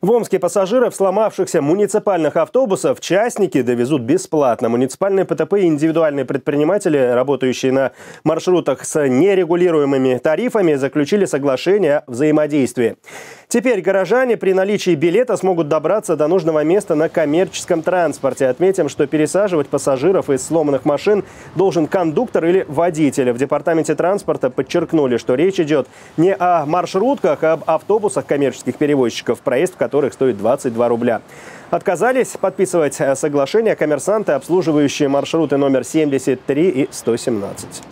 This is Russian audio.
В Омске пассажиров сломавшихся муниципальных автобусов частники довезут бесплатно. Муниципальные ПТП и индивидуальные предприниматели, работающие на маршрутах с нерегулируемыми тарифами, заключили соглашение о взаимодействии. Теперь горожане при наличии билета смогут добраться до нужного места на коммерческом транспорте. Отметим, что пересаживать пассажиров из сломанных машин должен кондуктор или водитель. В департаменте транспорта подчеркнули, что речь идет не о маршрутках, а об автобусах коммерческих перевозчиков, проезд в которых стоит 22 рубля. Отказались подписывать соглашение коммерсанты, обслуживающие маршруты номер 73 и 117.